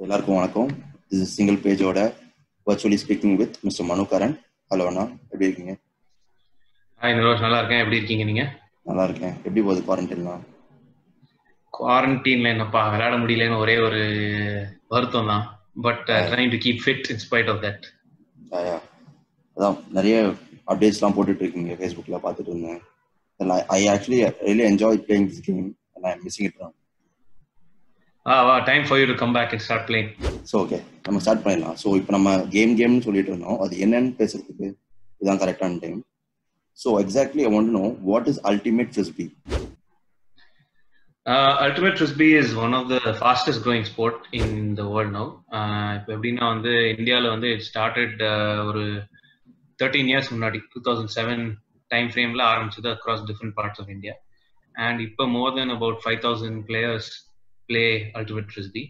எல்லாருக்கும் வணக்கம். இது single பேஜோட virtually speaking with mister Manoharan hello அண்ணா எப்படி இருக்கீங்க? ஹாய் நிரோஷ் நல்லா இருக்கேன். எப்படி இருக்கீங்க நீங்க? நல்லா இருக்கேன். எப்படி போகுது குவாரண்டைன்லாம் குவாரண்டைன்ல என்னப்பா விளையாட முடியலன்னு ஒரே ஒரு வருத்தம் தான் but trying to keep fit in spite of that அதான் நிறைய அப்டேட்ஸ்லாம் போட்டுட்டு இருக்கீங்க ஃபேஸ்புக்கில் பார்த்துட்டு இருந்தேன். I actually really enjoy playing this game I missing it time for you to come back and start playing so okay நம்ம ஸ்டார்ட் பண்ணிடலாம். ஸோ இப்போ நம்ம கேம் கேம்னு சொல்லிட்டு இருந்தோம். அது என்னன்னு பேசுறதுக்கு இதுதான் கரெக்டான time so exactly I want know what is ultimate frisbee ultimate frisbee is one of the fastest growing sport in the world no இப்போ எப்படின்னா வந்து இந்தியாவில் வந்து இட் ஸ்டார்டட் ஒரு தேர்ட்டீன் இயர்ஸ் முன்னாடி டூ தௌசண்ட் செவன் டைம் ஃப்ரேமில் ஆரம்பிச்சது across different parts of India and இப்போ more than about five thousand players play ultimate frisbee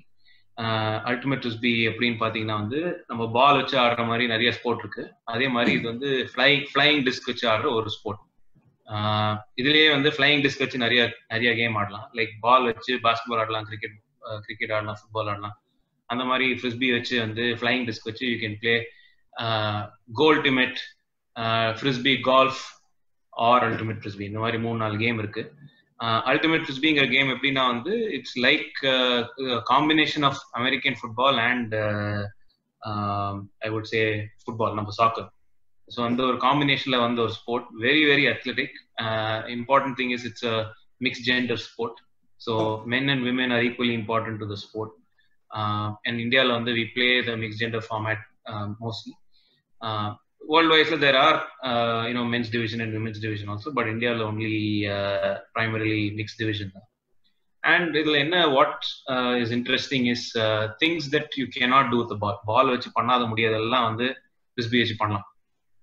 ultimate frisbee எப்படின்னு பார்த்தீங்கன்னா வந்து நம்ம பால் வச்சு ஆடுற மாதிரி நிறைய ஸ்போர்ட் இருக்கு. அதே மாதிரி இது வந்து ஃப்ளைங் ஃப்ளைங் டிஸ்க் வச்சு ஆடுற ஒரு ஸ்போர்ட் இதுலயே வந்து ஃப்ளைங் டிஸ்க் வச்சு நிறைய நிறைய கேம் ஆடலாம். லைக் பால் வச்சு பாஸ்கெட் பால் ஆடலாம் கிரிக்கெட் கிரிக்கெட் ஆடலாம் ஃபுட்பால் ஆடலாம். அந்த மாதிரி ஃப்ரிஸ்பி வச்சு வந்து ஃப்ளைங் டிஸ்க் வச்சு you can play கோல்டிமேட் frisbee golf or ultimate frisbee இந்த மாதிரி மூணு நாலு கேம் இருக்கு. அல்டிமேட் ஃபிஸ்பிங்கிற கேம் எப்படின்னா வந்து it's like combination of American football and I would say football நம்ம சாக்கர் ஸோ அந்த ஒரு காம்பினேஷன்ல வந்து ஒரு sport very very athletic important thing is it's a mix gender sport so men and women are equally important to the sport and இந்தியாவில் வந்து we play the mix gender format mostly world wise there are uh, you know men's division and women's division also but india is only uh, primarily mixed division and இதுல என்ன what is interesting is things that you cannot do with ball ball வச்சு பண்ணாத முடியாதெல்லாம் வந்து ரிஸ்பி வச்சு பண்ணலாம்.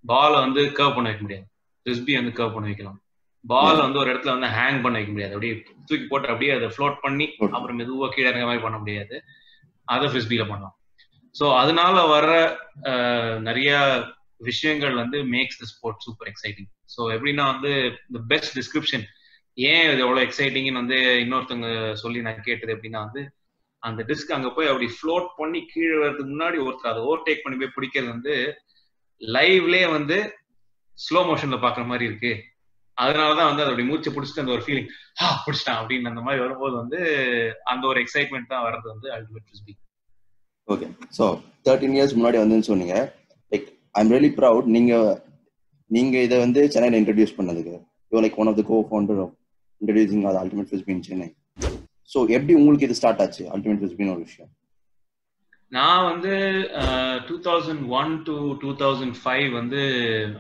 பால் வந்து curve பண்ண வைக்க முடியாது. ரிஸ்பி வந்து கர்வ் பண்ண வைக்கலாம். பால் வந்து ஒரு இடத்துல வந்து ஹேங் பண்ண வைக்க முடியாது. அப்படியே தூக்கி போட்டு அப்படியே அதை ஃப்ளோட் பண்ணி அப்புறம் மெதுவாக கீழே இறங்க மாதிரி பண்ண முடியாது. அதை ஃபிஸ்பியில பண்ணலாம். ஸோ அதனால வர uh, நிறைய விஷயங்கள் வந்து makes the sport super exciting so எப்படின்னா வந்து த பெஸ்ட் டிஸ்கிரிப்ஷன் ஏன் இது எவ்வளோ எக்ஸைட்டிங்னு வந்து இன்னொருத்தவங்க சொல்லி நான் கேட்டது எப்படின்னா வந்து அந்த டிஸ்க் அங்கே போய் அப்படி ஃப்ளோட் பண்ணி கீழே வர்றதுக்கு முன்னாடி ஒருத்தர் அதை ஓவர்டேக் பண்ணி போய் பிடிக்கிறது வந்து லைவ்லேயே வந்து ஸ்லோ மோஷன்ல பாக்குற மாதிரி இருக்கு. அதனாலதான் வந்து அதோட மூச்சு பிடிச்சிட்டு அந்த ஒரு ஃபீலிங் ஆ பிடிச்சிட்டான் அப்படின்னு அந்த மாதிரி வரும்போது வந்து அந்த ஒரு எக்ஸைட்மெண்ட் தான் வர்றது வந்து ultimate okay so thirteen years முன்னாடி வந்துன்னு சொன்னீங்க. ஐம் ரியலி ப்ரவுட் நீங்க நீங்க இதை வந்து சென்னையில் இன்ட்ரடியூஸ் பண்ணதுக்கு. You like one of the cofounder of introducing அது அல்டிமேட் ஃபிஸ்பின் சென்னை ஸோ எப்படி உங்களுக்கு இது ஸ்டார்ட் ஆச்சு? அல்டிமேட் ஃபிஸ்பின் ஒரு விஷயம். நான் வந்து two thousand one to two thousand five வந்து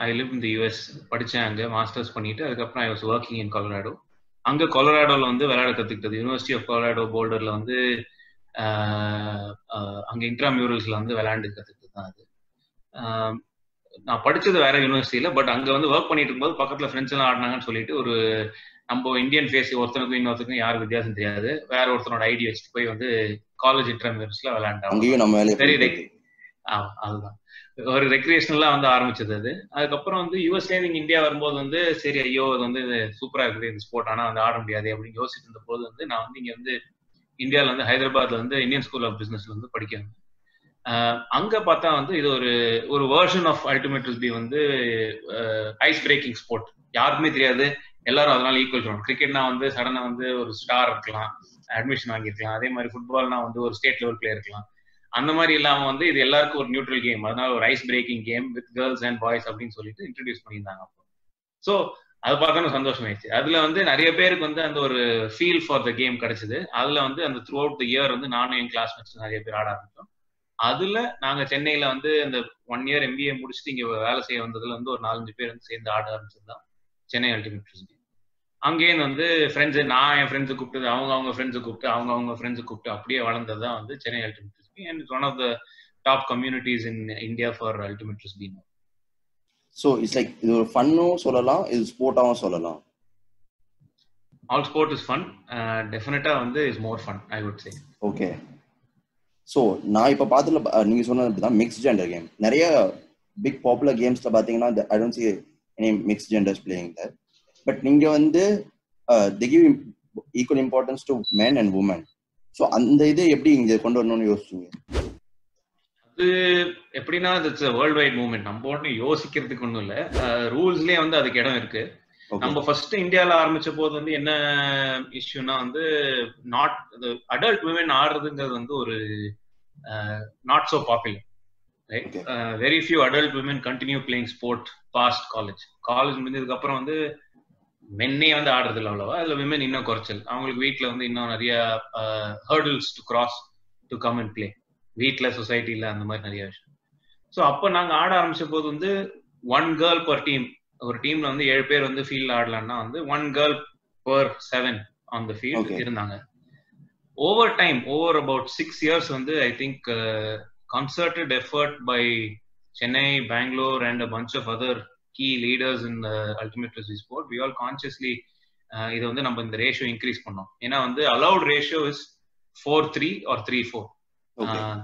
ஐ லிவ் இந்த யூஎஸ் படித்தேன் அங்கே மாஸ்டர்ஸ் பண்ணிட்டு அதுக்கப்புறம் I was working in Colorado அங்கே கொலராடோவில் வந்து விளையாட கற்றுக்கிட்டது யூனிவர்சிட்டி ஆஃப் கொலராடோ போல்டரில் வந்து uh, uh, அங்கே இன்ட்ராமியூரல்ஸில் வந்து விளையாண்டு கற்றுக்கிட்டு தான் அது. நான் படிச்சது வேற யூனிவர்சிட்டியில பட் அங்க வந்து ஒர்க் பண்ணிட்டு இருக்கும்போது பக்கத்துல ஃப்ரெண்ட்ஸ் எல்லாம் ஆடினாங்கன்னு சொல்லிட்டு ஒரு நம்ம இந்தியன் ஃபேஸ் ஒருத்தனுக்கும் இன்னொருத்தருக்கும் யாரும் வித்தியாசம் தெரியாது. வேற ஒருத்தனோட ஐடி வச்சுட்டு போய் வந்து காலேஜ் இன்டர்மியூஸ்ல அங்கேயும் நம்ம வெரி அதுதான். ஒரு ரெக்ரியேஷனலா வந்து ஆரம்பிச்சது அது. அதுக்கப்புறம் வந்து யூஎஸ்ல இருந்து இந்தியா வரும்போது வந்து சரி ஐயோ இது வந்து சூப்பரா இருக்குது இந்த ஸ்போர்ட் ஆனா வந்து ஆட முடியாது அப்படின்னு யோசிச்சுட்டு இருந்த போது வந்து நான் வந்து இங்க வந்து இந்தியாவில் வந்து ஹைதராபாத்ல வந்து இந்தியன் ஸ்கூல் ஆஃப் பிசினஸ்ல வந்து படிக்கிறேன் அங்க பார்த்தா வந்து இது ஒரு ஒரு வேர்ஷன் ஆஃப் அல்டிமேட் ரிஸ்பி வந்து ஐஸ் பிரேக்கிங் ஸ்போர்ட் யாருக்குமே தெரியாது. எல்லாரும் அதனால ஈக்குவல் சொல்லணும். கிரிக்கெட்னா வந்து சடனா வந்து ஒரு ஸ்டார் இருக்கலாம். அட்மிஷன் வாங்கியிருக்கலாம். அதே மாதிரி ஃபுட்பால்னா வந்து ஒரு ஸ்டேட் லெவல் பிளேயர் இருக்கலாம். அந்த மாதிரி இல்லாம வந்து இது எல்லாருக்கும் ஒரு நியூட்ரல் கேம் அதனால ஒரு ice breaking game with girls and boys அப்படின்னு சொல்லிட்டு இன்ட்ரடியூஸ் பண்ணியிருந்தாங்க அப்போ. ஸோ அது பார்த்தா சந்தோஷம் ஆயிடுச்சு அதுல வந்து நிறைய பேருக்கு வந்து அந்த ஒரு ஃபீல் ஃபார் த கேம் கிடைச்சது. அதுல வந்து அந்த த்ரூ அவுட் த இயர் வந்து நானும் என் கிளாஸ்மேட்ஸ் நிறைய பேர் ஆட ஆரம்பித்தோம். அதுல நாங்க சென்னையில வந்து இந்த ஒன் இயர் எம்பிஏ முடிச்சுட்டு இங்க வேலை செய்ய வந்ததுல வந்து ஒரு நாலஞ்சு பேர் வந்து சேர்ந்து ஆட ஆரம்பிச்சதுதான் சென்னை அல்டிமேட் ஃபிஸ்பி அங்கேருந்து வந்து ஃப்ரெண்ட்ஸ் நான் என் ஃப்ரெண்ட்ஸை கூப்பிட்டு அவங்க அவங்க ஃப்ரெண்ட்ஸை கூப்பிட்டு அவங்க அவங்க ஃப்ரெண்ட்ஸை கூப்பிட்டு அப்படியே வளர்ந்தது தான் வந்து Chennai ultimate frisbee and one of the top communities in India for ultimate frisbee so it's like இது ஒரு ஃபன்னும் சொல்லலாம் இது ஸ்போர்ட்டாகவும் சொல்லலாம். ஆல் ஸ்போர்ட் இஸ் ஃபன் டெஃபினட்டா வந்து is more fun I would say okay so நான் இப்போ பார்த்துல நீங்க சொன்னது அப்படிதான் மிக்ஸ் ஜெண்டர் கேம் நிறைய பிக் பாப்புலர் கேம்ஸ்ல பாத்தீங்கன்னா I don't see any mix genders playing that but நீங்க வந்து the give equal importance to men and women so அந்த இதை எப்படி இங்க கொண்டு வரணும்னு யோசிச்சீங்க? அது எப்படின்னா இட்ஸ் வேர்ல்ட் வைட் மூவ்மெண்ட் நம்ம ஒன்றும் யோசிக்கிறதுக்கு ஒன்றும் இல்லை. ரூல்ஸ்லயே வந்து அதுக்கு இடம் இருக்கு. நம்ம ஃபர்ஸ்ட் இந்தியால ஆரம்பிச்ச போது வந்து என்ன இஷ்யூனா வந்து நாட் அடல்ட் விமன் ஆடுறதுங்கிறது வந்து ஒரு not so popular right. Very few adult women continue playing sport past college college முடிஞ்சதுக்கு அப்புறம் வந்து மென்னே வந்து ஆடுறது இல்லை அவ்வளவா. அதுல விமன் இன்னும் குறைச்சல். அவங்களுக்கு வீட்ல வந்து இன்னும் நிறைய hurdles to cross to come and play வீட்ல சொசைட்டில அந்த மாதிரி நிறைய விஷயம். ஸோ அப்போ நாங்க ஆட ஆரம்பிச்ச போது வந்து ஒன் கேர்ள் பர் டீம் ஒரு டீம்ல வந்து ஏழு பேர் வந்து ஃபீல்ட் ஆடலாம்னா வந்து one girl per seven on the field. இருந்தாங்க. Over time over about six years வந்து I think by Chennai, Bangalore, and a bunch of other key leaders in the ultimate frisbee sport, we all consciously uh, இதை வந்து நம்ம இந்த ratio increase பண்ணோம். ஏன்னா வந்து allowed ratio is four three or three four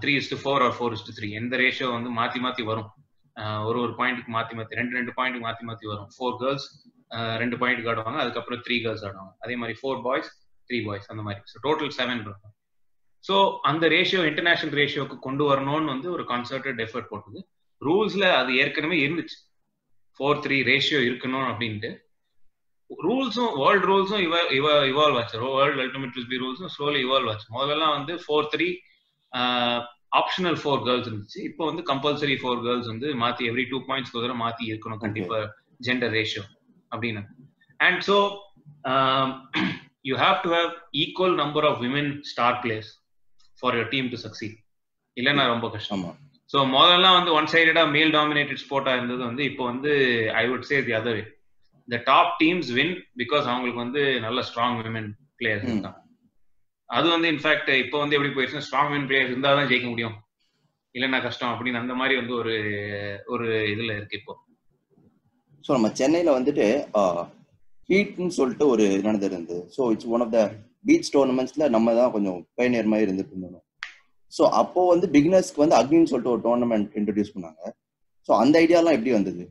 three is to four or four is to three எந்த ratio வந்து மாத்தி மாத்தி வரும். ஒரு ஒரு பாயிண்ட்டுக்கு மாத்தி மாத்தி ரெண்டு ரெண்டு பாயிண்ட்டுக்கு மாத்தி மாத்தி வரும். ஃபோர் கேர்ள்ஸ் ரெண்டு பாயிண்ட்டுக்கு ஆடுவாங்க அதுக்கப்புறம் த்ரீ கேர்ள்ஸ் ஆடுவாங்க. அதே மாதிரி ஃபோர் பாய்ஸ் த்ரீ பாய்ஸ் அந்த மாதிரி. ஸோ டோட்டல் செவன் இருக்கும். ஸோ அந்த ரேஷியோ இன்டர்நேஷனல் ரேஷியோக்கு கொண்டு வரணும்னு வந்து ஒரு கான்சர்டட் எஃபர்ட் போட்டது. ரூல்ஸ்ல அது ஏற்கனவே இருந்துச்சு. ஃபோர் த்ரீ ரேஷியோ இருக்கணும் அப்படின்ட்டு. ரூல்ஸும் வேர்ல்ட் ரூல்ஸும் இவ இவ இவால்வ் ஆச்சு. வேர்ல்ட் அல்டிமேட் ரூல்ஸும் ஸ்லோலி இவால்வ் ஆச்சு. முதல்லலாம் வந்து four three optional four girls இருந்துச்சு. இப்போ வந்து கம்பல்சரி ஃபோர் கேர்ள்ஸ் வந்து மாத்தி எவ்ரி டூ பாயிண்ட்ஸ் தவிர மாத்தி இருக்கணும் கண்டிப்பா ஜெண்டர் ரேஷியோ அப்படின்னு. And so you have to have equal number of women star players for your team to succeed இல்லைன்னா ரொம்ப கஷ்டம். ஸோ முதல்லாம் வந்து ஒன் சைடடா மேல் டாமினேட்டட் ஸ்போர்ட்டா இருந்தது வந்து இப்போ வந்து I would say the other the top teams win because அவங்களுக்கு வந்து நல்ல ஸ்ட்ராங் விமன் பிளேயர்ஸ். இருக்காங்க. அது வந்து இன்ஃபேக்ட் இப்போ வந்து எப்படி போயிடுச்சுன்னா ஸ்ட்ராங் விமன் பிளேயர்ஸ் இருந்தால் தான் ஜெயிக்க முடியும். இல்லைன்னா கஷ்டம் அப்படின்னு அந்த மாதிரி வந்து ஒரு ஒரு இதுல இருக்கு இப்போ. ஸோ நம்ம சென்னையில வந்துட்டு ஹீட்னு சொல்லிட்டு ஒரு நடந்தது இருந்தது so it's one of the beach டோர்னமெண்ட்ஸ்ல நம்ம தான் கொஞ்சம் பயனியர் மாதிரி இருந்துட்டு இருந்தோம். ஸோ அப்போ வந்து பிகினர்ஸ்க்கு வந்து அக்னின்னு சொல்லிட்டு ஒரு டோர்னமெண்ட் இன்ட்ரடியூஸ் பண்ணாங்க. ஸோ அந்த ஐடியாலாம் எப்படி வந்தது?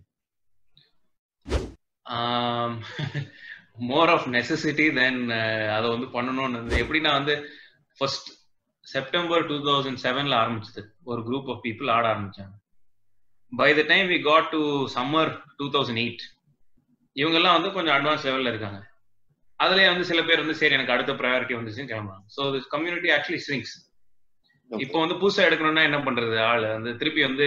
மோர் ஆஃப் நெசசிட்டி தென் அதை வந்து பண்ணணும்னு எப்படின்னா வந்து ஃபர்ஸ்ட் செப்டம்பர் டூ தௌசண்ட் செவன்ல ஆரம்பிச்சது. ஒரு குரூப் ஆஃப் பீப்புள் ஆட ஆரம்பிச்சாங்க. By the time we got to summer two thousand eight இவங்கெல்லாம் வந்து கொஞ்சம் அட்வான்ஸ் லெவல்ல இருக்காங்க. அதுலயே வந்து சில பேர் வந்து சரி எனக்கு அடுத்த ப்ரையாரிட்டி வந்துச்சுன்னு கிளம்புறாங்க. So this community actually shrinks இப்போ வந்து புதுசா எடுக்கணும்னா என்ன பண்றது? ஆள் வந்து திருப்பி வந்து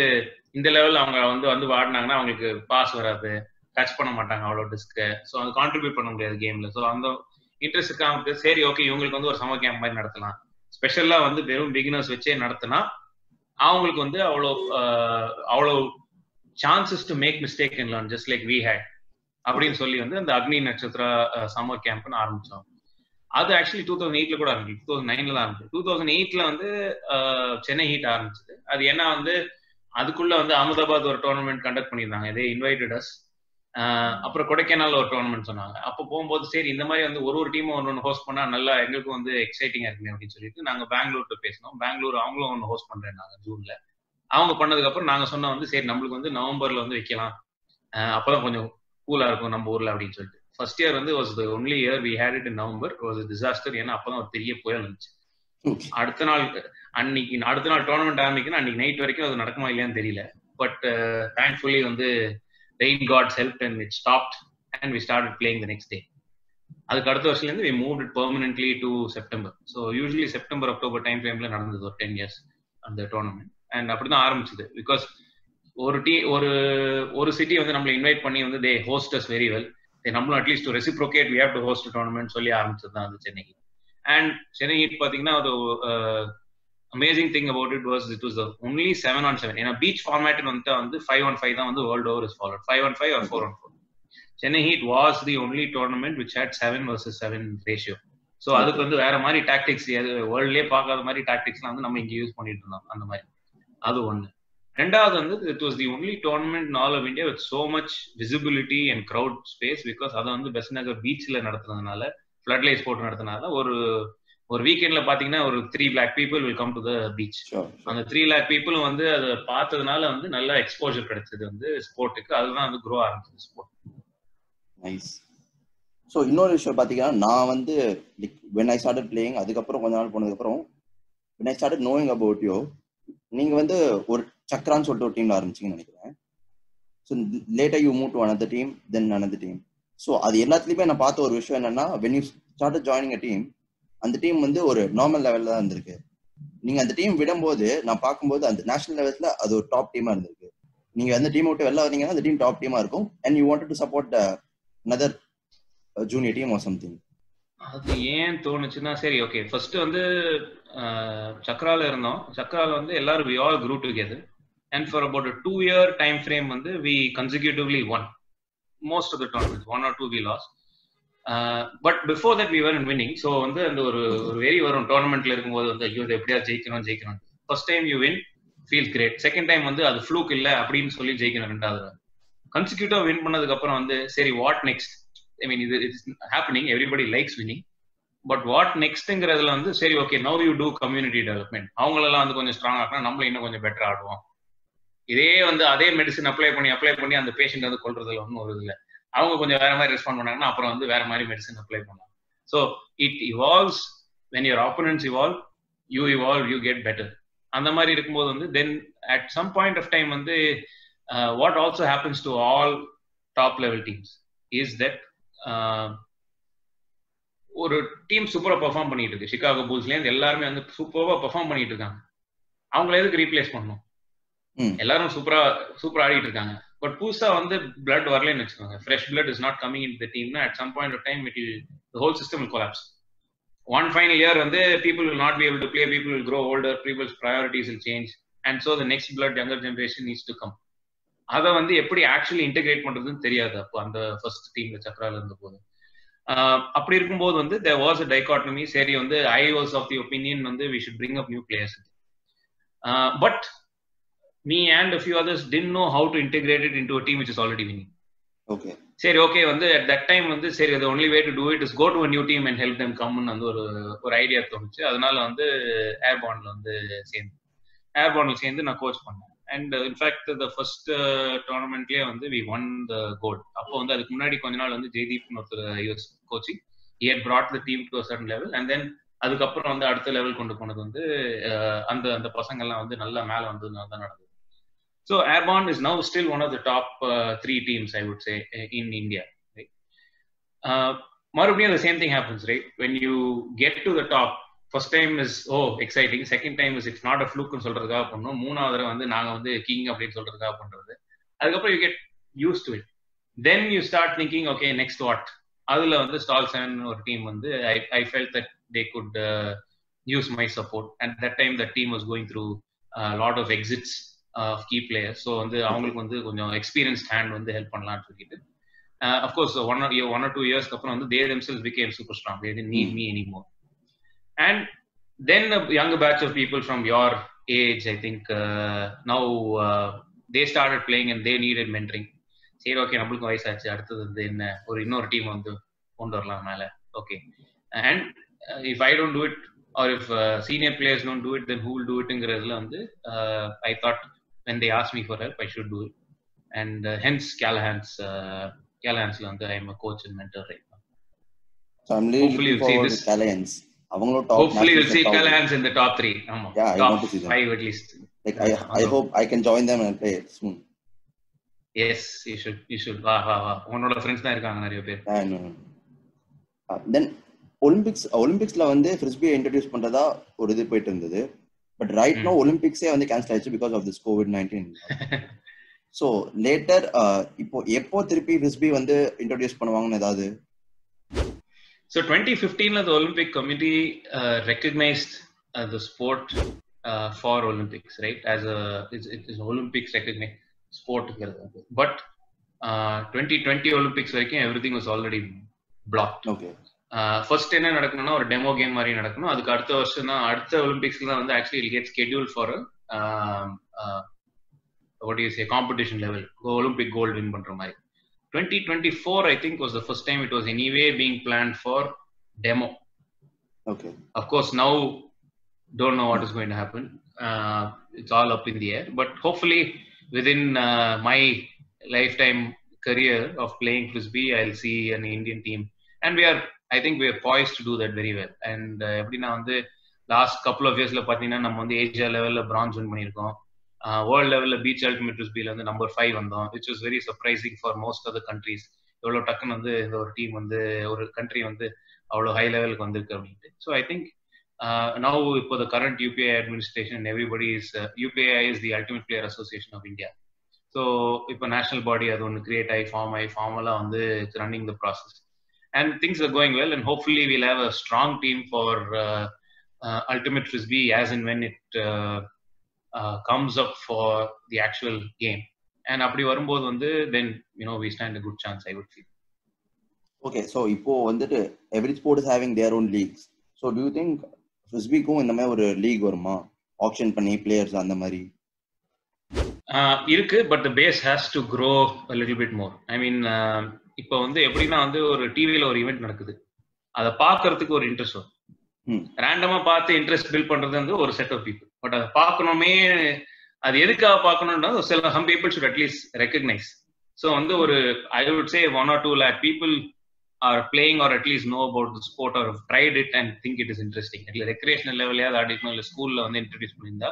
இந்த லெவல்ல அவங்க வந்து வந்து ஆடினாங்கன்னா அவங்களுக்கு பாஸ் வராது. டச் பண்ண மாட்டாங்க அவ்வளோ டிஸ்க்கு ஸோ அது கான்ட்ரிபியூட் பண்ண முடியாது கேம்ல ஸோ அந்த இன்ட்ரெஸ்ட் இருக்காங்க சரி ஓகே இவங்களுக்கு வந்து ஒரு சம்மர் கேம்ப் மாதிரி நடத்தலாம். ஸ்பெஷலா வந்து வெறும் பிகினர்ஸ் வச்சே நடத்தினா அவங்களுக்கு வந்து அவ்வளோ அவ்வளோ chances to make mistake in learn just like we had அப்படின்னு சொல்லி வந்து அந்த அக்னி நட்சத்திர சம்மர் கேம்ப்னு ஆரம்பிச்சோம். அது ஆக்சுவலி டூ தௌசண்ட் எயிட்ல கூட ஆரம்பிச்சு டூ தௌசண்ட் நைன்ல தான் ஆரம்பிச்சு டூ தௌசண்ட் எயிட்ல வந்து சென்னை ஹீட் ஆரம்பிச்சது. அது ஏன்னா வந்து அதுக்குள்ள வந்து அகமதாபாத் ஒரு டோர்னமெண்ட் கண்டக்ட் பண்ணியிருந்தாங்க. இதே இன்வைட்டட் அஸ் அப்புறம் கொடைக்கானல் ஒரு டோர்னமெண்ட் சொன்னாங்க. அப்போ போகும்போது சரி இந்த மாதிரி வந்து ஒரு ஒரு டீமும் ஒன்று ஒன்று ஹோஸ்ட் பண்ணா நல்லா எங்களுக்கும் வந்து எக்ஸைட்டிங்கா இருக்குமே அப்படின்னு சொல்லிட்டு நாங்க பெங்களூர்ட்ட பேசினோம். பெங்களூர் அவங்களும் ஒன்று ஹோஸ்ட் பண்றேன்னாங்க ஜூன்ல. அவங்க பண்ணதுக்கு அப்புறம் நாங்க சொன்ன வந்து சரி நம்மளுக்கு வந்து நவம்பர்ல வந்து வைக்கலாம். அப்பதான் கொஞ்சம் கூலா இருக்கும் நம்ம ஊர்ல அப்படின்னு சொல்லிட்டு. ஃபர்ஸ்ட் இயர் வந்து was the only year we had it in November was disaster ஏன்னா அப்பதான் ஒரு பெரிய புயல் இருந்துச்சு அடுத்த நாள் அன்னைக்கு அடுத்த நாள் டோர்னமெண்ட் ஆரம்பிக்கணும் அன்னைக்கு நைட் வரைக்கும் அது நடக்குமா இல்லையான்னு தெரியல. பட் தேங்க்ஃபுல்லி வந்து rain gods help and it stopped and we start playing the next day அதுக்கு அடுத்த வருஷத்துலேருந்து we move it permanently to September so usually September October time ஃப்ரேம்ல நடந்தது ஒரு டென் இயர்ஸ் அந்த டோர்னமெண்ட் அண்ட் அப்படி தான் ஆரம்பிச்சது. பிகாஸ் ஒரு டீ ஒரு ஒரு சிட்டி வந்து நம்மளை இன்வைட் பண்ணி வந்து they hosted us very well நம்மளும் at least to reciprocate we have to host tournament சொல்லி ஆரம்பிச்சது தான் அது சென்னைக்கு. அண்ட் சென்னை ஹீட் பார்த்தீங்கன்னா அது amazing thing about it was it was only seven on seven ஏன்னா பீச் ஃபார்மேட் வந்துட்டு வந்து ஃபைவ் ஒன் ஃபைவ் தான் வந்து world over is followed five one five or four one four Chennai heat was the only tournament which had seven versus seven ratio so அதுக்கு வந்து வேற மாதிரி tactics வேர்ல்ட்லேயே பார்க்காத மாதிரி டாக்டிக்ஸ்லாம் வந்து நம்ம இங்கே யூஸ் பண்ணிட்டு இருந்தோம். அந்த மாதிரி. அது ஒன்று ரெண்டாவது வந்து it was the only tournament all of India with so much visibility and crowd space because அதை வந்து பெஸ்ட் நகர் பீச்சில் நடத்துனதுனால ஃப்ளட் லைட்ஸ் போட்டு நடத்தினால ஒரு ஒரு வீக்கெண்ட்ல பாத்தீங்கன்னா ஒரு three lakh people will come to the beach அந்த த்ரீ லேக் பீப்புளும் வந்து அதை பார்த்ததுனால வந்து நல்ல எக்ஸ்போஜர் கிடைச்சது வந்து ஸ்போர்ட்டுக்கு அதுதான் வந்து க்ரோ ஆரம்பிச்சது ஸ்போர்ட் நைஸ் ஸோ இன்னொரு விஷயம் பார்த்தீங்கன்னா நான் வந்து like when I started playing அதுக்கப்புறம் கொஞ்ச நாள் போனதுக்கப்புறம் when I started knowing about you நீங்கள் வந்து ஒரு சக்ரான்னு சொல்லிட்டு ஒரு டீமில் ஆரம்பிச்சிங்கன்னு நினைக்கிறேன். ஸோ லேட்டாக you move to another team then another team so அது எல்லாத்துலேயுமே நான் பார்த்த ஒரு விஷயம் என்னன்னா when you start joining a team அந்த டீம் வந்து ஒரு நார்மல் லெவல்ல தான் இருந்திருக்கு. நீங்க அந்த டீம் விடும்போது நான் பார்க்கும்போது அந்த நேஷனல் லெவலில் அது ஒரு டாப் டீமா இருந்திருக்கு. நீங்க அந்த டீம் விட்டு வெளில வரீங்கன்னா அந்த டீம் டாப் டீமா இருக்கும். And you want to support another junior team or something அது ஏன் தோணுச்சுன்னா சரி ஓகே ஃபர்ஸ்ட் வந்து uh, சக்ரால இருந்தோம். சக்ரால வந்து எல்லாரும் we all group together and for about two year time frame வந்து we consecutively won most of the tournament one or two we lost but before that we were in winning so வந்து அந்த ஒரு ஒரு வெறி வரும். டோர்னமெண்ட்ல இருக்கும்போது வந்து ஐயோ இது எப்படியா ஜெயிக்கணும் ஜெயிக்கணும். First time you win feel great second time வந்து அது ஃப்ளூக் இல்லை அப்படின்னு சொல்லி ஜெயிக்கணும் ரெண்டாவது. கன்சிக்யூட்டிவா வின் பண்ணதுக்கு அப்புறம் வந்து சரி வாட் நெக்ஸ்ட் ஐ மீன் இது it's happening everybody likes winning but what நெக்ஸ்ட்ங்கிறதுல வந்து சரி okay now you do community development அவங்களெல்லாம் வந்து கொஞ்சம் ஸ்ட்ராங் ஆகணும் நம்மள இன்னும் கொஞ்சம் பெட்டர் ஆடுவோம். இதே வந்து அதே மெடிசன் அப்ளை பண்ணி அப்ளை பண்ணி அந்த பேஷண்ட் வந்து கொள்றதுல ஒன்றும் ஒரு இல்லை. அவங்க கொஞ்சம் வேற மாதிரி ரெஸ்பாண்ட் பண்ணாங்கன்னா அப்புறம் வந்து வேற மாதிரி மெடிசன் அப்ளை பண்ணலாம். So it evolves when your opponents evolve you evolve you get better அந்த மாதிரி இருக்கும்போது வந்து then at some point of time வந்து what also happens to all top level teams is that ஒரு டீம் சூப்பரா perform பண்ணிட்டு இருக்கு. சிகாகோ பூல்ஸ்லேருந்து எல்லாருமே வந்து சூப்பரா பெர்ஃபார்ம் பண்ணிட்டு இருக்காங்க. அவங்கள எதுக்கு ரீப்ளேஸ் பண்ணணும்? எல்லாரும் சூப்பரா சூப்பரா ஆடிட்டு இருக்காங்க. பட் புதுசா வந்து பிளட் வரலன்னு வச்சுக்கோங்க. Fresh blood is not coming in the டீம்னா at some point of time it whole system will collapse one final year வந்து people will not be able to play people will grow older people's priorities will change and so the next blood younger generation needs to come அதை வந்து எப்படி actually integrate பண்றதுன்னு தெரியாது. அப்போ அந்த first டீம்ல சக்கரால இருந்த போது. அப்படி இருக்கும்போது வந்து தேர் வாஸ் அ டைகாட்டமி சரி வந்து I was of the opinion வந்து we should bring up new players but me and a few others didn't know how to integrate it into a team which is already winning. Okay. சரி okay வந்து at that time வந்து சரி the only way to do it is go to a new team and help them come வந்து ஒரு ஒரு idea தோணுச்சு. அதனால வந்து ஏர்பான்ல வந்து சேர்ந்து ஏர்பான்ல சேர்ந்து நான் கோச் பண்ணேன். And in fact the first டோர்னமெண்ட்லயே வந்து வி ஒன் த கோல்ட் அப்போ வந்து அதுக்கு முன்னாடி கொஞ்ச நாள் வந்து ஜெய்தீப் ஒருத்தர் US coaching he had brought the team to certain level and then அதுக்கப்புறம் வந்து அடுத்த லெவல் கொண்டு போனது வந்து அந்த அந்த பசங்கள்லாம் வந்து நல்லா மேலே வந்ததுனால தான் நடந்தது. So Airborne is now still one of the top uh, three teams, I would say, in India. Right? Uh, மறுபடியும் the same thing happens, right? When you get to the top, first time is oh exciting, second time is it's not a fluke சொல்றதுக்காக பண்ணோம் மூணாவது தடவை வந்து நாங்க வந்து king அப்படின்னு சொல்றதுக்காக பண்றது அதுக்கப்புறம் you get used to it then you start thinking okay next what அதுல வந்து ஸ்டால்சன் ஒரு டீம் வந்து I I felt that they could use my support and that time the team was going through lot of exits key players so வந்து அவங்களுக்கு வந்து கொஞ்சம் experience hand வந்து help பண்ணலாம்னு சொல்லிட்டு. Of course one or one or two இயர்ஸ்க்கு அப்புறம் வந்து their themselves became super strong they need me any more and then young batch of people from your age I think now they started playing and they needed mentoring சரி okay நம்மளுக்கும் வயசாச்சு. அடுத்தது வந்து என்ன? ஒரு இன்னொரு டீம் வந்து கொண்டு வரலாம் மேலே. Okay and if I don't do it or if senior players don't do it then who will do இட்ங்கிறதுல வந்து I thought when they asked me for help, I should do it. And uh, hence Callahan's uh, Callahan's வந்து I am a coach and mentor right now. So I'm really Hopefully looking you'll see forward this. to Callahan's. அவங்களும் top Hopefully we'll national see top- Callahan's in the top three. ஆமா Yeah, I top want to see them. five at least. Like I, I hope I can join them and play soon. Yes, you should. You should. வா வா வா உன்னோட friends தான் இருக்காங்க நிறைய பேர் And uh, then Olympics ஒலிம்பிக்ஸ்ல வந்து ஃபிரிஸ்பியை இன்ட்ரடியூஸ் பண்றதா ஒரு இது போயிட்டு இருந்தது பட் ரைட் நோ ஒலிம்பிக்ஸே வந்து கேன்சல் ஆயிடுச்சு because of this COVID nineteen so later இப்போ எப்போ திருப்பி ஃபிரிஸ்பி வந்து இன்ட்ரடியூஸ் பண்ணுவாங்கன்னு ஏதாவது So 2015 the Olympic Committee uh, recognized uh, the sport uh, for Olympics, right? As a it's, it's Olympics recognized sport. But uh, 2020 Olympics வரைக்கும் everything was already blocked. Okay first என்ன நடக்கணும்னா ஒரு டெமோ கேம் மாதிரி நடக்கணும். அதுக்கு அடுத்த வருஷம் தான் அடுத்த ஒலிம்பிக்ஸ்ல தான் வந்து actually get schedule for what you say competition level Olympic gold win பண்ற மாதிரி. Twenty twenty four I think was the first time it was anyway being plan for demo okay of course now don't know what is going to happen. Uh, it's all up in the air. But hopefully within uh, my lifetime career of playing frisbee i'll see an indian team. And we are I think we poised to do that very well and எப்படின்னா வந்து last couple of இயர்ஸ்ல பாத்தீங்கன்னா நம்ம வந்து Asia லெவல்ல bronze win பண்ணியிருக்கோம். World லெவல்ல beach ultimate ரிஸ்பில வந்து நம்பர் ஃபைவ் வந்தோம் which is very surprising for most of the countries எவ்வளோ டக்குன்னு வந்து இந்த ஒரு டீம் வந்து ஒரு கண்ட்ரி வந்து அவ்வளோ ஹை லெவலுக்கு வந்திருக்கு அப்படின்ட்டு. ஸோ ஐ திங்க் நவ் இப்போ the current UPI administration everybody is UPI is the ultimate player association of India so இப்போ நேஷனல் பாடி அது ஒன்று கிரியேட் ஆகி ஃபார்ம் ஆகி ஃபார்மெல்லாம் வந்து running the process and things are going well and hopefully will have a strong team for ultimate frisbee as in when it comes up for the actual game and அப்படி வரும்போது வந்து then you know we stand a good chance I would feel okay so இப்போ வந்துட்டு every sport is having their own leagues so do think ஃபிஸ்பிக்கும் இந்த மாதிரி ஒரு league வருமா option பண்ணி பிளேயர்ஸ் அந்த மாதிரி இருக்கு but the base has to grow little bit more I mean இப்போ வந்து எப்படின்னா வந்து ஒரு டிவியில ஒரு ஈவெண்ட் நடக்குது. அதை பார்க்கறதுக்கு ஒரு இன்ட்ரெஸ்ட் வரும். ரேண்டமா பார்த்து இன்ட்ரெஸ்ட் பில்ட் பண்றது வந்து ஒரு செட் ஆஃப் பீப்புள் பட் அதை பார்க்கணுமே அது எதுக்காக பார்க்கணும்னா சில some people should at least recognise so வந்து ஒரு I would say one or two lakh people are playing or at least know about sport or tried it and think it is interesting இல்லை recreational லெவலையாவது ஆடிக்கணும் இல்லை ஸ்கூல்ல வந்து introduce பண்ணியிருந்தா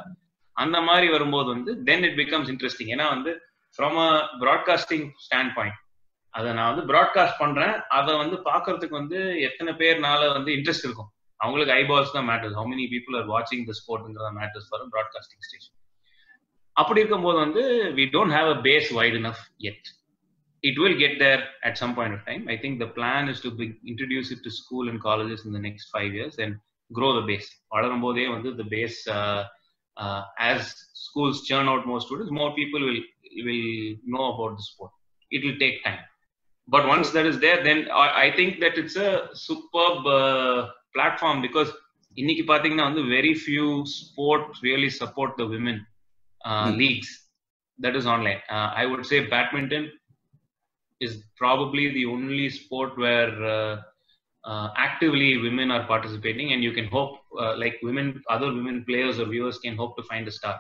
அந்த மாதிரி வரும்போது வந்து தென் இட் பிகம்ஸ் இன்ட்ரெஸ்டிங் ஏன்னா வந்து from a broadcasting stand point அதை நான் வந்து ப்ராட்காஸ்ட் பண்றேன் அதை வந்து பாக்குறதுக்கு வந்து எத்தனை பேர்னால வந்து இன்ட்ரெஸ்ட் இருக்கும் அவங்களுக்கு ஐபால்ஸ் தான் matters how many people are வாட்சிங் த ஸ்போர்ட்ங்கிற மேட்டர்ஸ் ஃபார் ப்ராட்காஸ்டிங் ஸ்டேஷன் அப்படி இருக்கும்போது வந்து we don't have a base wide enough yet it will get there at some point of time I think the plan is to introduce it to school and colleges in the next five years and grow the base வளரும் போதே வந்து the base as schools churn out more students more people will will know about the sport it will take time but once that is there, then I, I think that it's a superb uh, platform because இன்னைக்கு பாத்தீங்கன்னா வந்து very few sports really support the women uh, mm. leagues. That is online. Uh, I would say badminton is probably the only sport where uh, uh, actively women are participating and you can hope uh, like women other women players or viewers can hope to find a star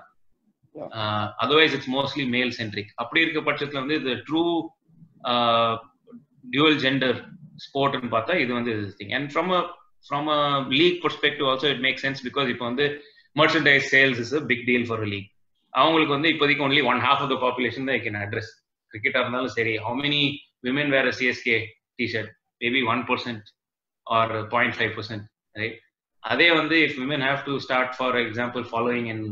yeah. otherwise it's mostly male centric அப்படி இருக்க பட்சத்துல வந்து the true dual gender sport னு பார்த்தா இது வந்து thing and from a from a league perspective also it makes sense because இப்போ வந்து merchandise sales is a big deal for a league அவங்களுக்கு வந்து இப்போதைக்கு only one half of the population that they can address கிரிக்கெட்டா இருந்தாலும் சரி how many women wear CSK T-shirt maybe one percent or point five percent right அதே வந்து if women have to start for example following and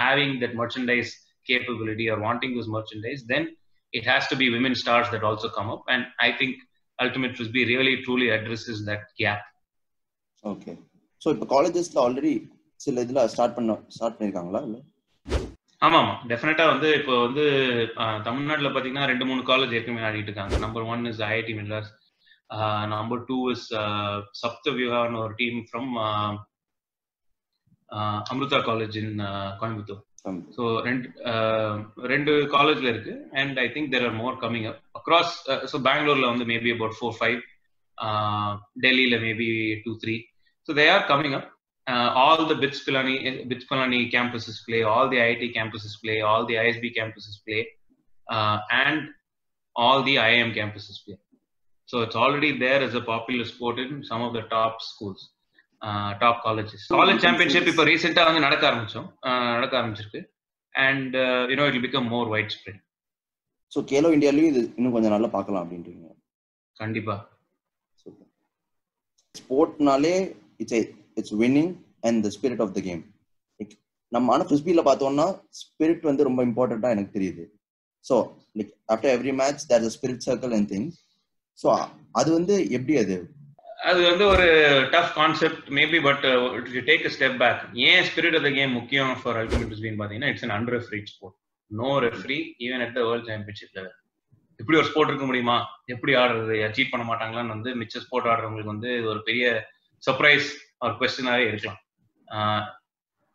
having that merchandise capability or wanting this merchandise, then it has to be women stars that also come up. And I think Ultimate Frisbee really truly addresses that gap. Okay so இப்போ காலேஜஸ்ல already சில இதில் start பண்ண start பண்ணியிருக்காங்களா இல்லை ஆமா ஆமா டெஃபினட்டா வந்து இப்போ வந்து தமிழ்நாட்டில் பார்த்தீங்கன்னா ரெண்டு மூணு காலேஜ் ஏற்கனவே ஆடிட்டு இருக்காங்க number one is IIT Madras number two is Sapta வியூஹான்னு ஒரு team from Amrita college in Coimbatore so ரெண்டு ரெண்டு காலேஜ்ல இருக்கு and I think there are more coming up across so பெங்களூர்ல வந்து மேபி அபவுட் ஃபோர் ஃபைவ் டெல்லியில maybe two three so they are coming up uh, all the BITS Pilani, BITS Pilani campuses play, all the IIT campuses play, all the ISB campuses play, uh, and all the IIM campuses play. So it's already there as a popular sport in some of the top colleges. College championship இப்போ ரீசெண்டா வந்து நடக்க ஆரம்பிச்சோம். நடக்க ஆரம்பிச்சிருக்கு. And you know it become more wide spread so Khelo இந்தியாலையும் இது இன்னும் கொஞ்சம் நல்லா பார்க்கலாம் அப்படின்றீங்க. கண்டிப்பா. ஸ்போர்ட்னாலே it's it's winning and the spirit of the game like நம்ம ஆனால் ஃபிஸ்பியில் பார்த்தோம்னா ஸ்பிரிட் வந்து ரொம்ப இம்பார்ட்டண்ட்டாக எனக்கு தெரியுது. So like after every match there spirit circle and things so அது வந்து எப்படி அது? அது வந்து ஒரு tough concept maybe but you take a step back ஏன் ஸ்பிரிட் ஆஃப் த கேம் முக்கியம் ஃபார் அல்டிமேட் பிஸ்பின்னு பார்த்தீங்கன்னா it's an under refereed sport no referee even at the world championship level இப்படி ஒரு ஸ்போர்ட் இருக்க முடியுமா? எப்படி ஆடுறது? அச்சீவ் பண்ண மாட்டாங்களான்னு வந்து மிச்ச ஸ்போர்ட் ஆடுறவங்களுக்கு வந்து இது ஒரு பெரிய சர்ப்ரைஸ் ஒரு கொஸ்டினாவே இருக்கலாம்.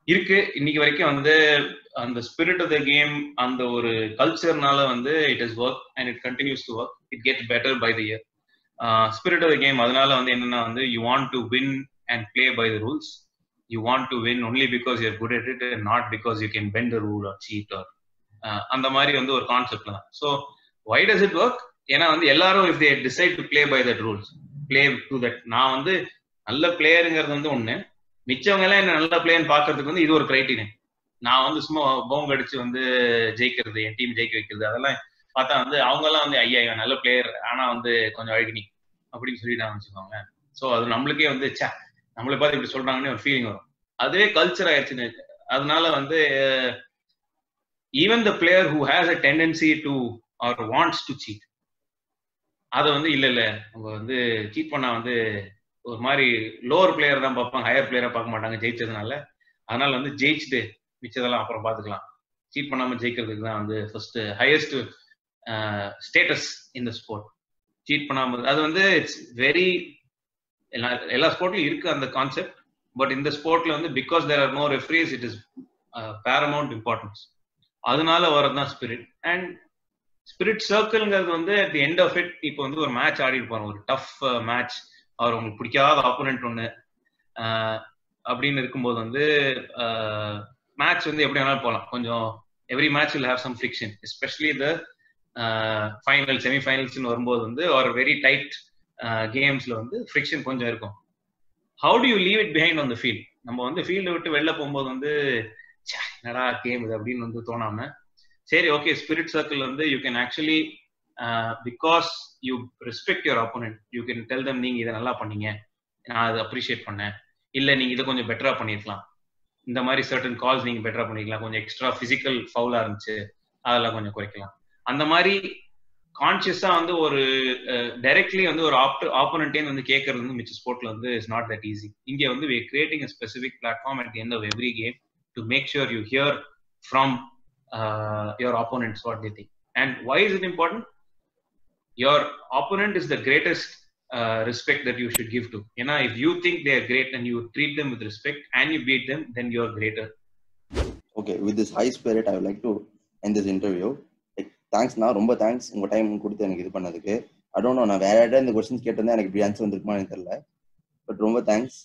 இருக்கு. இன்னைக்கு வரைக்கும் வந்து அந்த ஸ்பிரிட் ஆஃப் த கேம் அந்த ஒரு கல்ச்சர்னால வந்து it is work and it continues to work it get better by the year spirit of the game அதனால வந்து என்னன்னா வந்து you want to win and play by the rules you want to win only because you're good at it not because you can bend rule or cheat or அந்த மாதிரி வந்து ஒரு கான்செப்ட்ல தான் so why does it work ஏன்னா வந்து எல்லாரும் if they decide to play by that rules play to that நான் வந்து நல்ல பிளேயருங்கிறது வந்து ஒண்ணு. மிச்சவங்க எல்லாம் என்ன நல்ல பிளேயர் பாக்குறதுக்கு வந்து இது ஒரு கிரைட்டீரியன் நான் வந்து சும்மா பவுங்க அடிச்சு வந்து ஜெயிக்கிறது என் டீம் ஜெயிக்க வைக்கிறது அதெல்லாம் பார்த்தா வந்து அவங்க எல்லாம் வந்து ஐயா இவன் நல்ல பிளேயர் ஆனா வந்து கொஞ்சம் அழுகினி அப்படின்னு சொல்லிட்டாங்க வச்சுக்கோங்க ஸோ அது நம்மளுக்கே வந்து சே நம்மளை பார்த்து இப்படி சொல்றாங்கன்னு ஒரு ஃபீலிங் வரும். அதுவே கல்ச்சர் ஆயிடுச்சுன்னு அதனால வந்து even the player who has a tendency to or wants to cheat அதை வந்து இல்ல இல்ல அவங்க வந்து சீட் பண்ணா வந்து ஒரு மாதிரி லோவர் பிளேயர் தான் பார்ப்பாங்க ஹையர் பிளேயரை பார்க்க மாட்டாங்க ஜெயிச்சதுனால. அதனால வந்து ஜெயிச்சுட்டு மிச்சதெல்லாம் அப்புறம் பார்த்துக்கலாம். சீட் பண்ணாம ஜெயிக்கிறதுக்கு தான் வந்து ஃபர்ஸ்ட் ஹையஸ்ட் ஸ்டேட்டஸ் இந்த ஸ்போர்ட் சீட் பண்ணாமல் அது வந்து இட்ஸ் வெரி எல்லா எல்லா ஸ்போர்ட்லயும் இருக்கு அந்த கான்செப்ட் பட் இந்த ஸ்போர்ட்ல வந்து because there are no referees it is paramount importance அதனால வரதுதான் ஸ்பிரிட் அண்ட் ஸ்பிரிட் சர்க்கிள்ங்கிறது வந்து at the end of it இப்போ வந்து ஒரு மேட்ச் ஆடி இருப்பாங்க ஒரு டஃப் மேட்ச் அவர் உங்களுக்கு பிடிக்காத ஆப்போனண்ட் ஒன்று அப்படின்னு இருக்கும்போது வந்து மேட்ச் வந்து எப்படி வேணாலும் போகலாம். கொஞ்சம் every match will have some friction especially the final செமிஃபைனல்ஸ்னு வரும்போது வந்து ஒரு வெரி டைட் கேம்ஸ்ல வந்து ஃப்ரிக்ஷன் கொஞ்சம் இருக்கும். How do you leave it behind on the field நம்ம வந்து ஃபீல்டை விட்டு வெளில போகும்போது வந்து என்னடா கேம் இது அப்படின்னு வந்து தோணாம சரி ஓகே ஸ்பிரிட் சர்க்கிள் வந்து you can actually because you respect your opponent you can tell them நீங்க இதை நல்லா பண்ணீங்க நான் அதை அப்ரிஷியேட் பண்ணேன். இல்ல நீங்க இதை கொஞ்சம் பெட்டரா பண்ணிருக்கலாம். இந்த மாதிரி சர்டன் கால்ஸ் நீங்க பெட்டரா பண்ணிக்கலாம் கொஞ்சம் எக்ஸ்ட்ரா பிசிக்கல் ஃபவுலா இருந்துச்சு அதெல்லாம் கொஞ்சம் குறைக்கலாம். அந்த மாதிரி கான்சியஸா வந்து ஒரு டைரக்ட்லி வந்து ஒரு ஆப்போனண்டே வந்து கேட்கறது வந்து மிச்ச ஸ்போர்ட்ல வந்து இஸ் நாட் தட் ஈஸி இங்க வந்து we creating specific platform at end of every game to make sure you hear from your opponents what the thing and why is it important your opponent is the greatest respect that you should give to ஏன்னா if you think they're great and you treat them with respect and you beat them then you are greater okay with this high spirit I like to end this interview தேங்க்ஸ்ண்ணா ரொம்ப thanks உங்க time கொடுத்து எனக்கு இது பண்ணதுக்கு. Adorn நான் வேற யார்ட்ட இந்த கொஸ்டின்ஸ் கேட்டிருந்தா எனக்கு இப்படி ஆன்சர் வந்திருக்குமா எனக்கு தெரியல. பட் ரொம்ப thanks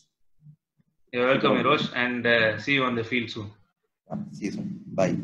welcome Rosh and see you on the field soon see you soon. Bye.